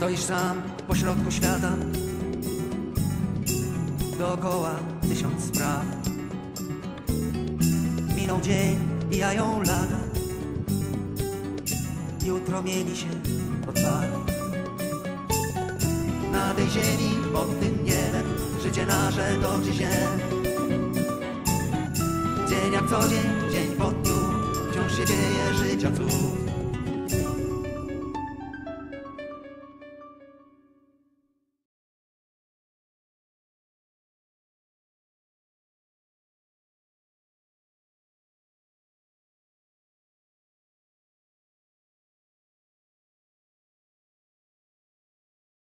Stoisz sam pośrodku świata. Dookoła tysiąc spraw. Minął dzień, mijają lata Jutro mieni się od Na tej ziemi, pod tym niebem Życie nasze toczy się. Dzień jak co dzień, dzień po dniu Wciąż się dzieje życia cud.